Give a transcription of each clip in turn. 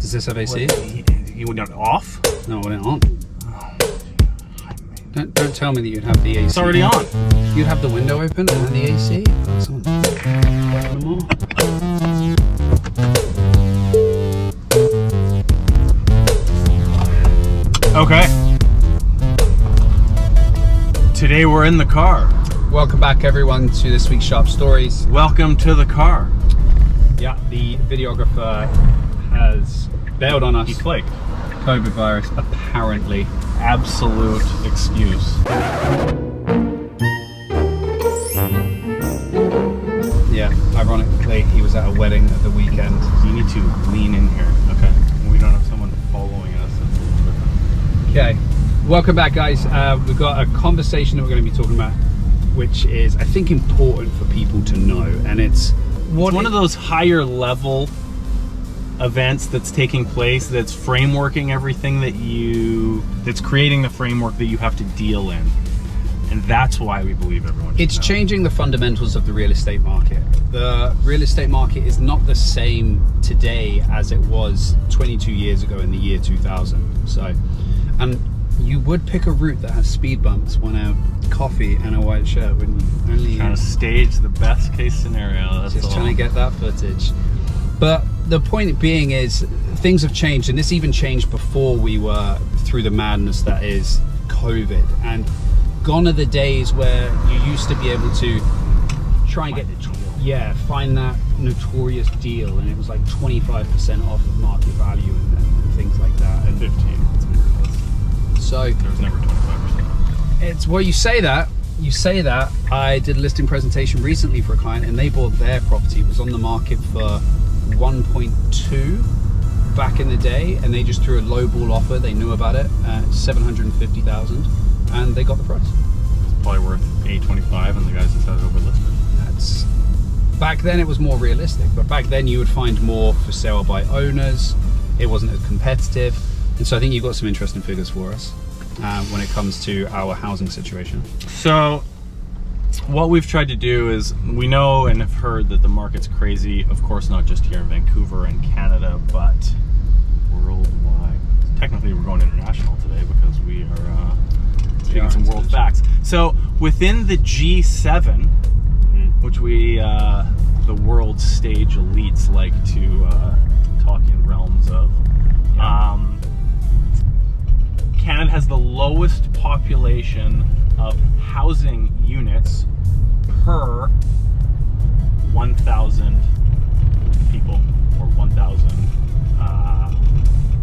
Does this have AC? What, you went off? No, it on. Don't, don't tell me that you'd have the AC. It's already on. You'd have the window open and the AC? Someone- Come on. Okay. Today we're in the car. Welcome back, everyone, to this week's Sharp Stories. Welcome to the car. Yeah, the videographer has bailed on us. He flaked. COVID virus, apparently. Absolute excuse. Yeah, ironically, he was at a wedding at the weekend. You need to lean in here, okay? We don't have someone following us. That's a little different. Okay, welcome back, guys. Uh, we've got a conversation that we're going to be talking about, which is, I think, important for people to know, and it's what It's one of those higher level events that's taking place that's frameworking everything that you that's creating the framework that you have to deal in. And that's why we believe everyone It's know. changing the fundamentals of the real estate market. The real estate market is not the same today as it was 22 years ago in the year 2000. So, and you would pick a route that has speed bumps, want a coffee and a white shirt, wouldn't you? Only trying to stage the best case scenario. That's just all. trying to get that footage. But the point being is, things have changed, and this even changed before we were through the madness that is COVID. And gone are the days where you used to be able to try and get the yeah, find that notorious deal, and it was like 25% off of market value and, and things like that. And 15. So There was never 25%. it's well, you say that. You say that. I did a listing presentation recently for a client, and they bought their property. It was on the market for 1.2 back in the day, and they just threw a low ball offer. They knew about it at 750,000, and they got the price. It's probably worth 825 and the guys it overlisted. That's back then. It was more realistic, but back then you would find more for sale by owners. It wasn't as competitive, and so I think you've got some interesting figures for us uh, when it comes to our housing situation. So, what we've tried to do is we know and have heard that the market's crazy, of course, not just here in Vancouver and Canada, but worldwide. Technically, we're going international today because we are uh, speaking are some world facts. So, within the G7, which we, uh, the world stage elites, like to uh, talk in realms of, um, Canada has the lowest population of housing units per 1,000 people, or 1,000 uh,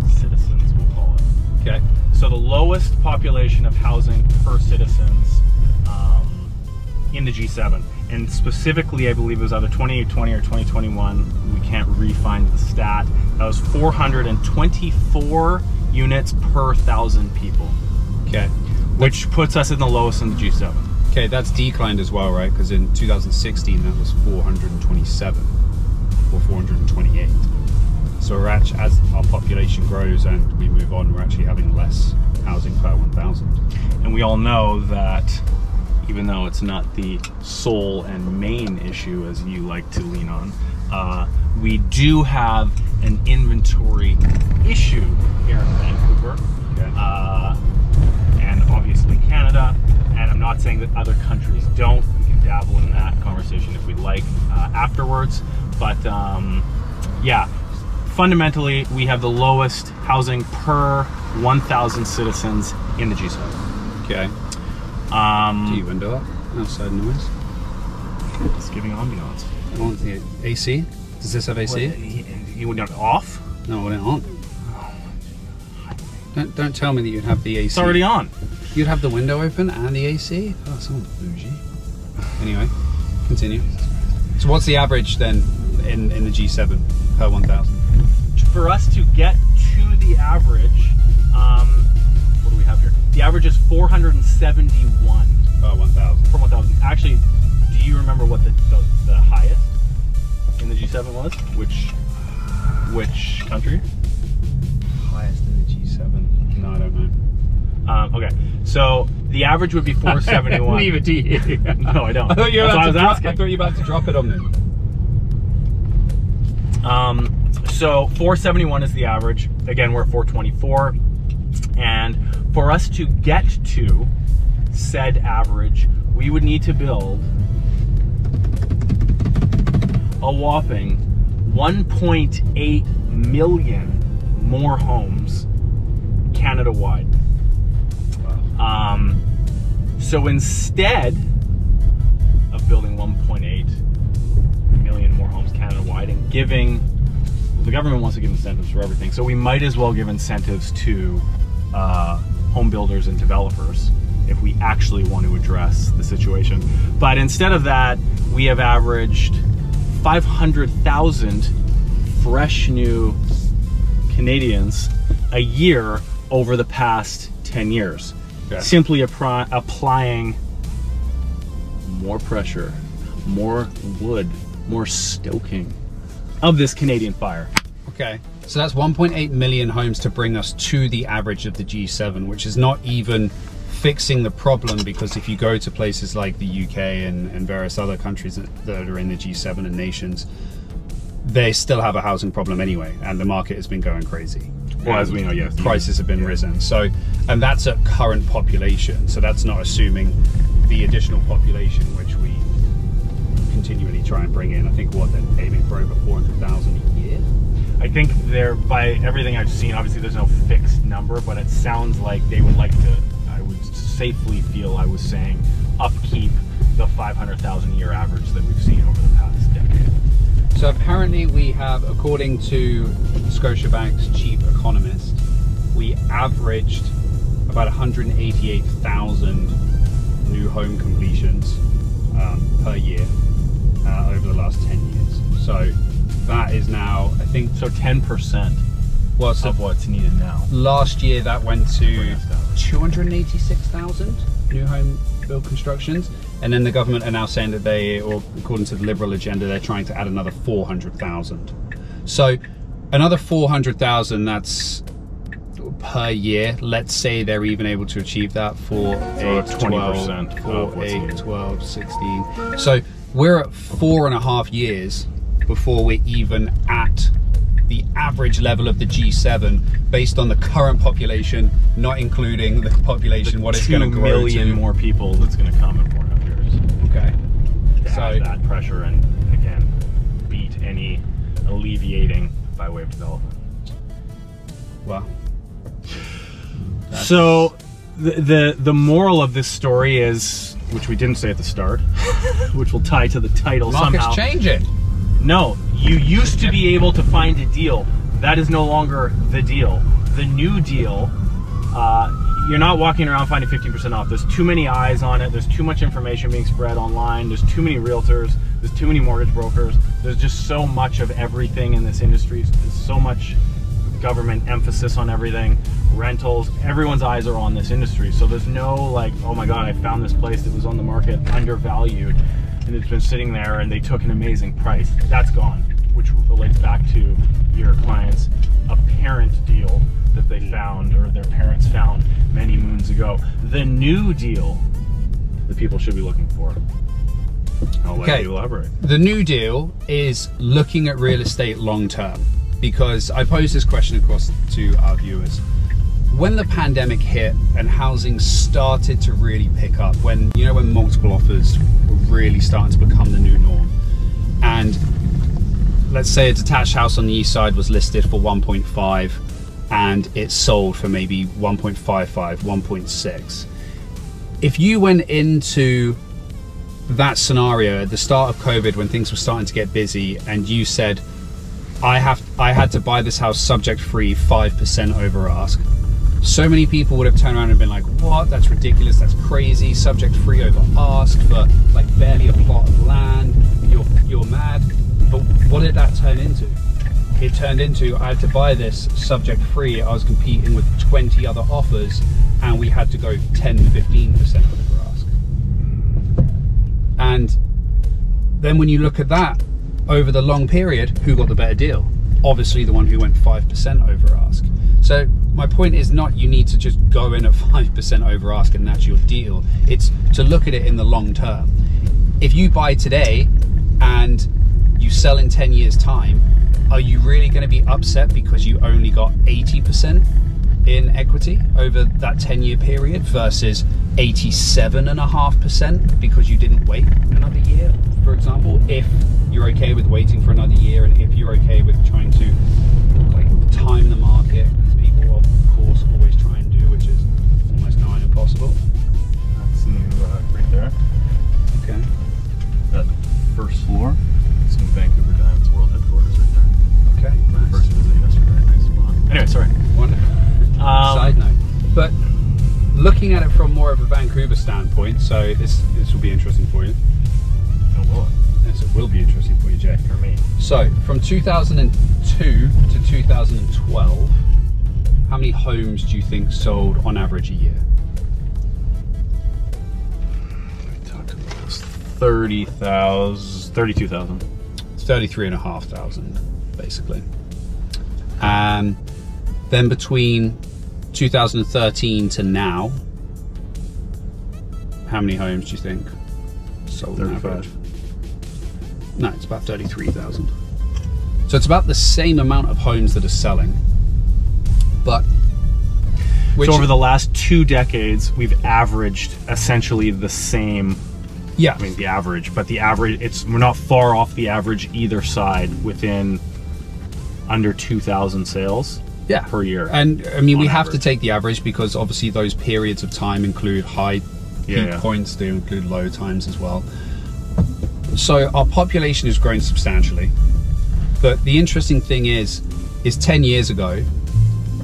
citizens, we'll call it. Okay. So the lowest population of housing per citizens um, in the G7, and specifically, I believe it was either 2020 or 2021. We can't re-find the stat. That was 424 units per thousand people, Okay. Which puts us in the lowest in the G7. Okay, that's declined as well, right? Because in 2016 that was 427 or 428. So we're actually, as our population grows and we move on, we're actually having less housing per 1,000. And we all know that even though it's not the sole and main issue as you like to lean on, uh, we do have an inventory issue here in Vancouver. Okay. Uh, not saying that other countries don't. We can dabble in that conversation if we like uh, afterwards. But um, yeah, fundamentally, we have the lowest housing per 1,000 citizens in the G7. Okay. Um, Do you window up? Outside noise? It's giving ambiance. I want the AC? Does this have AC? You, you went off? No, it on. Don't, don't tell me that you'd have the AC. It's already on. You'd have the window open and the AC? Oh, someone's bougie. Anyway, continue. So what's the average then in, in the G7 per 1,000? For us to get to the average, um, what do we have here? The average is 471 Per 1,000. per 1,000. Actually, do you remember what the, the, the highest in the G7 was? Which which country? Highest in the G7. No, I don't know. Um, okay, so the average would be 471. Leave it to you. No, I don't. I thought you were about I to was drop. I thought you were about to drop it on me. Um, So 471 is the average. Again, we're at 424. And for us to get to said average, we would need to build a whopping 1.8 million more homes Canada wide. Um, so instead of building 1.8 million more homes Canada wide and giving, the government wants to give incentives for everything. So we might as well give incentives to uh, home builders and developers if we actually want to address the situation. But instead of that, we have averaged 500,000 fresh new Canadians a year over the past 10 years. Okay. Simply appri- applying more pressure, more wood, more stoking of this Canadian fire. Okay. So that's 1.8 million homes to bring us to the average of the G7, which is not even fixing the problem because if you go to places like the UK and, and various other countries that, that are in the G7 and nations, they still have a housing problem anyway, and the market has been going crazy. Well, as we know, yes. prices have been risen. So, and that's at current population. So that's not assuming the additional population which we continually try and bring in. I think what they're aiming for over 400,000 a year. I think they're by everything I've seen. Obviously, there's no fixed number, but it sounds like they would like to. I would safely feel I was saying upkeep the 500,000 a year average that we've seen over the past decade. So apparently we have, according to Scotiabank's chief economist, we averaged about 188,000 new home completions um, per year uh, over the last 10 years. So that is now, I think, So 10% well, so of what's needed now. last year that went to Bring us down. 286,000 new home build constructions. And then the government are now saying that they, or according to the Liberal agenda, they're trying to add another 400,000. So another 400,000, that's per year. Let's say they're even able to achieve that for So 8, 20% 12, for what's 8, 12, 16. So we're at four and a half years before we're even at the average level of the G7 based on the current population, not including the population, what it's going to grow million to. more people that's going to come in four and a half years. Okay. to So- that pressure and again beat any alleviating by way of development. Well, So the, the the moral of this story is, which we didn't say at the start, which will tie to the title market's somehow. it. No, you used to be able to find a deal. That is no longer the deal. The new deal, uh, you're not walking around finding 15% off. There's too many eyes on it. There's too much information being spread online. There's too many realtors. There's too many mortgage brokers. There's just so much of everything in this industry. There's so much government emphasis on everything. Rentals. Everyone's eyes are on this industry. So there's no like, oh my God, I found this place that was on the market undervalued and it's been sitting there and they took an amazing price. That's gone, which relates back to your client's apparent deal that they found or their parents found many moons ago. The new deal that people should be looking for. I'll let Okay. you elaborate. The new deal is looking at real estate long term because I posed this question across to our viewers. When the pandemic hit and housing started to really pick up, when you know when multiple offers were really starting to become the new norm, and let's say a detached house on the east side was listed for 1.5 and it sold for maybe 1.55, 1.6. If you went into that scenario at the start of COVID when things were starting to get busy and you said I have I had to buy this house subject free 5% over ask. So many people would have turned around and been like what? That's ridiculous. That's crazy. Subject free over ask for like barely a plot of land. You're you're mad. But what did that turn into? It turned into I had to buy this subject free. I was competing with 20 other offers and we had to go 10 15% over ask and then when you look at that over the long period, who got the better deal? Obviously, the one who went 5% over ask. So, my point is not you need to just go in at 5% over ask and that's your deal. It's to look at it in the long term. If you buy today and you sell in 10 years' time, are you really going to be upset because you only got 80% in equity over that 10 year period versus 87.5% because you didn't wait another year, for example? If you're okay with waiting for another year and if you're okay with trying to like time the market, as people of course always try and do, which is almost nigh impossible. That's new uh, right there. Okay. That first floor. It's in Vancouver Diamonds World Headquarters right there. Okay. My first visit yesterday. Nice spot. Anyway, sorry. Wonderful. Um, Side note. But looking at it from more of a Vancouver standpoint, so this this will be interesting for you. Oh, will it? Yes, it will be interesting for you, Jay. For me. So, from 2002 to 2012, how many homes do you think sold on average a year? We talked about this. 30,000, 32,000. It's 33,500, basically. And then between 2013 to now, how many homes do you think sold on average? No, it's about 33,000. So it's about the same amount of homes that are selling. But so over the last two decades, we've averaged essentially the same. yeah, I mean, the average, but the average, it's we're not far off the average either side within under 2,000 sales yeah. per year. And I mean, we on have to take the average because obviously those periods of time include high peak Yeah, yeah. points, they include low times as well. So our population has grown substantially. But the interesting thing is, is 10 years ago,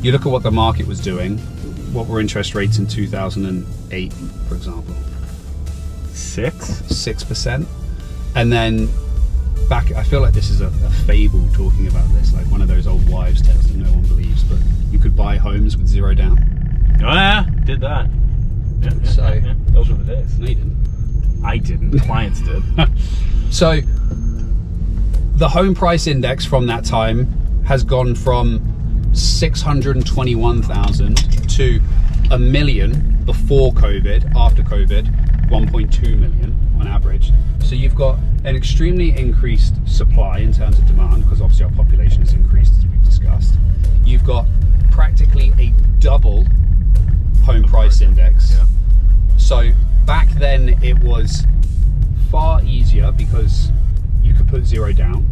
you look at what the market was doing, what were interest rates in 2008, for example? Six? 6%. And then back, I feel like this is a, a fable talking about this, like one of those old wives' tales that no one believes, but you could buy homes with zero down. Oh yeah, did that. Yeah, yeah, So- yeah, yeah. those were the days. No, you didn't. I didn't. Clients did. So the home price index from that time has gone from 621,000 to a million before COVID, after COVID, 1.2 million on average. So you've got an extremely increased supply in terms of demand because obviously our population has increased as we've discussed. You've got practically a double home price index. Yeah. So back then it was far easier because you could put zero down.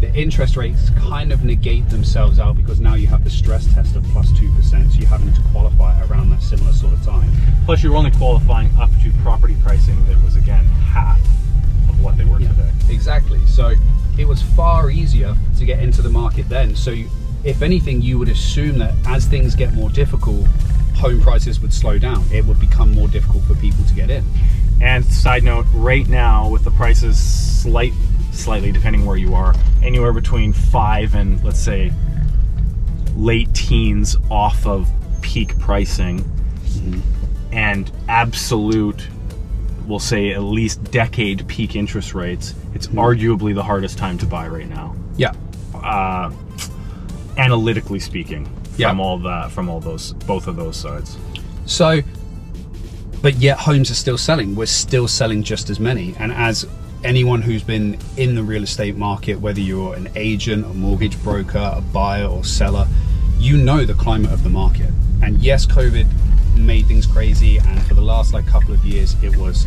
The interest rates kind of negate themselves out because now you have the stress test of plus 2%, so you're having to qualify around that similar sort of time. Plus, you were only qualifying up to property pricing that was again half of what they were today. Exactly. So it was far easier to get into the market then. So you, if anything, you would assume that as things get more difficult, home prices would slow down. It would become more difficult for people to get in. And side note, right now with the prices slight, slightly depending where you are, anywhere between five and let's say late teens off of peak pricing, mm-hmm. and absolute, we'll say at least decade peak interest rates. It's arguably the hardest time to buy right now, Yeah. uh, analytically speaking. Yeah. From all that, from all those, both of those sides. So, but yet homes are still selling. We're still selling just as many. And as anyone who's been in the real estate market, whether you're an agent, a mortgage broker, a buyer or seller, you know the climate of the market. And yes, COVID made things crazy. And for the last like couple of years, it was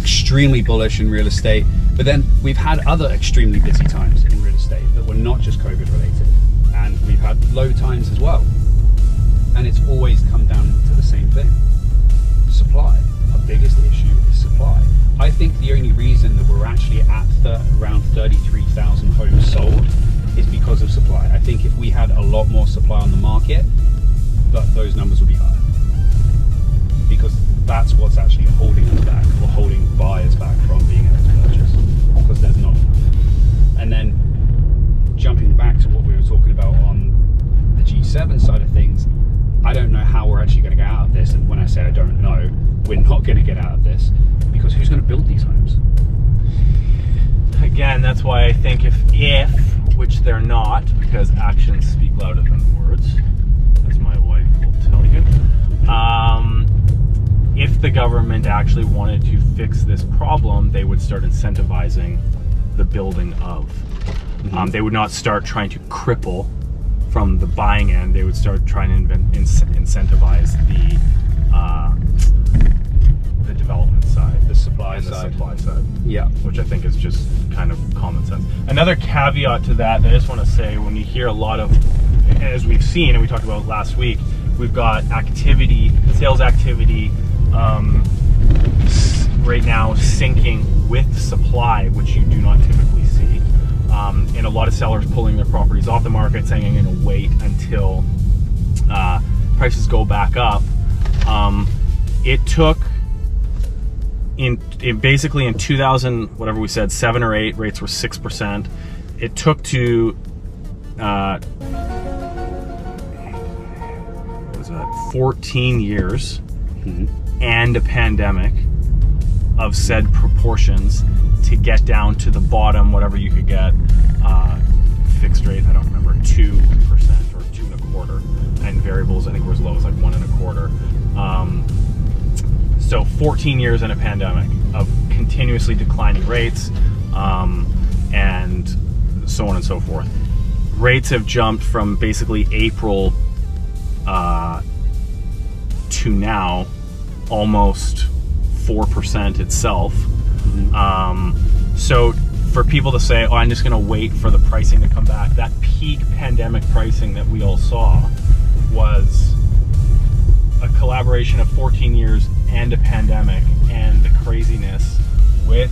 extremely bullish in real estate. But then we've had other extremely busy times in real estate that were not just COVID related. And we've had low times as well. And it's always come down to the same thing supply. Our biggest issue is supply. I think the only reason that we're actually at th- around 33,000 homes sold is because of supply. I think if we had a lot more supply on the market, that those numbers would be higher. Because that's what's actually holding us back, or holding buyers back from being able to purchase, because there's not. And then jumping back to what we were talking about on the G7 side of things, I don't know how we're actually going to get out of this. And when I say I don't know, we're not going to get out of this because who's going to build these homes? again, that's why I think if, if, which they're not, because actions speak louder than words, as my wife will tell you. Um, if the government actually wanted to fix this problem, they would start incentivizing the building of. Um, they would not start trying to cripple from the buying end. They would start trying to invent, in- incentivize the uh, the development side, The supply and the side. supply side Yeah. which I think is just kind of common sense. Another caveat to that, that I just want to say, when you hear a lot of, as we've seen and we talked about last week, we've got activity, sales activity, um, right now sinking with supply, which you do not typically see. Um, and a lot of sellers pulling their properties off the market, saying I'm going to wait until uh, prices go back up. Um, it took in, in basically in 2000 whatever we said seven or eight rates were six percent it took to uh, was that 14 years and a pandemic of said proportions to get down to the bottom whatever you could get uh, fixed rate i don't remember 2% or two and a quarter. And variables i think were as low as like one and a quarter. Um, so 14 years in a pandemic of continuously declining rates um, and so on and so forth. Rates have jumped from basically april uh, to now almost 4% itself. Um, so for people to say oh i'm just going to wait for the pricing to come back that peak pandemic pricing that we all saw was a collaboration of 14 years and a pandemic and the craziness with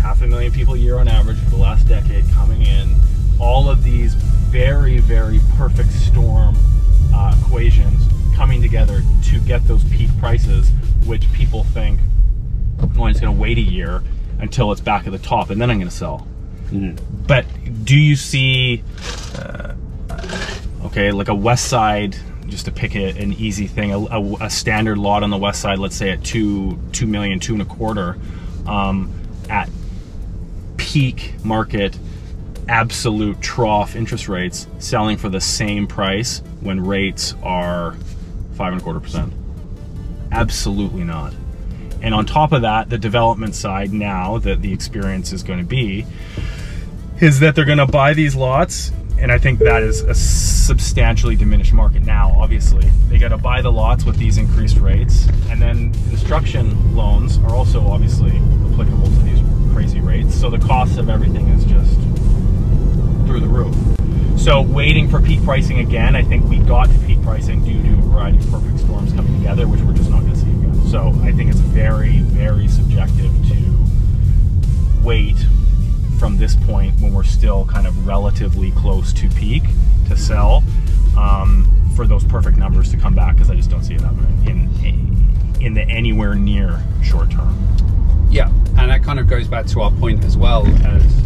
half a million people a year on average for the last decade coming in. All of these very very perfect storm uh, equations coming together to get those peak prices which people think oh i'm just going to wait a year until it's back at the top and then i'm going to sell but do you see uh, okay like a west side just to pick a, an easy thing a, a, a standard lot on the west side let's say at two two million two and a quarter um, at peak market absolute trough interest rates selling for the same price when rates are five and a quarter percent. Absolutely not. And on top of that the development side now that the experience is going to be is that they're going to buy these lots and i think that is a substantially diminished market now obviously. They got to buy the lots with these increased rates and then construction loans are also obviously applicable to these crazy rates. So the cost of everything is just through the roof so waiting for peak pricing again i think we got to peak pricing due to a variety of perfect storms coming together which we're just not going to see again so i think it's very very subjective to wait from this point when we're still kind of relatively close to peak to sell um, for those perfect numbers to come back because I just don't see it happening in in the anywhere near short term. Yeah, and that kind of goes back to our point as well as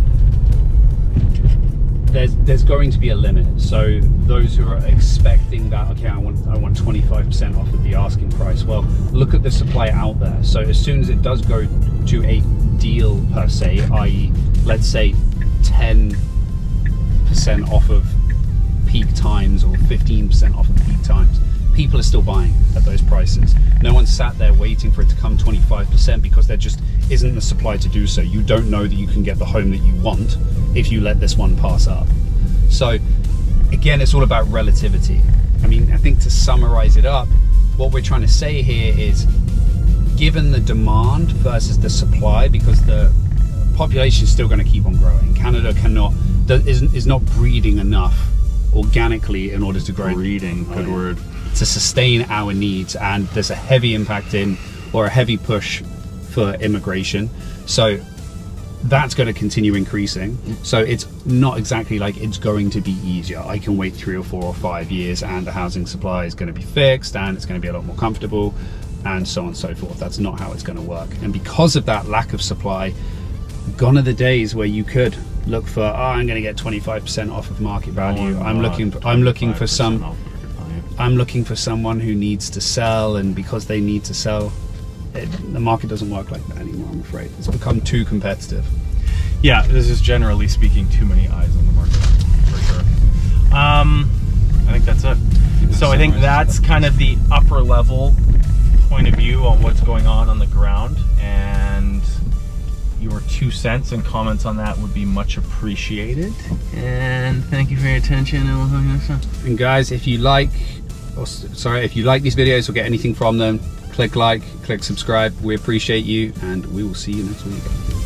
there's there's going to be a limit. So those who are expecting that, okay, I want I want 25% off of the asking price. Well, look at the supply out there. So as soon as it does go to a deal per se, i.e., let's say 10% off of peak times or 15% off of peak times, people are still buying at those prices. No one sat there waiting for it to come 25% because there just isn't the supply to do so. You don't know that you can get the home that you want if you let this one pass up. So, again, it's all about relativity. I mean, I think to summarize it up, what we're trying to say here is given the demand versus the supply, because the population is still going to keep on growing. Canada cannot, is, is not breeding enough organically in order to grow Breeding, good Oh, yeah. word. To sustain our needs and there's a heavy impact in or a heavy push for immigration. So that's going to continue increasing. So it's not exactly like it's going to be easier. I can wait three or four or five years and the housing supply is going to be fixed and it's going to be a lot more comfortable and so on and so forth. That's not how it's going to work. And because of that lack of supply gone are the days where you could look for oh i'm going to get 25% off of market value. Oh, i'm looking i'm looking for some off. market value. I'm looking for someone who needs to sell, and because they need to sell, it, the market doesn't work like that anymore. I'm afraid it's become too competitive. Yeah, this is generally speaking too many eyes on the market for sure. Um, I think that's it. So I think that's it. kind of the upper level point of view on what's going on on the ground, and your two cents and comments on that would be much appreciated. And thank you for your attention, and we'll talk next time. And guys, if you like, or sorry, if you like these videos or get anything from them, click like, click subscribe. We appreciate you, and we will see you next week.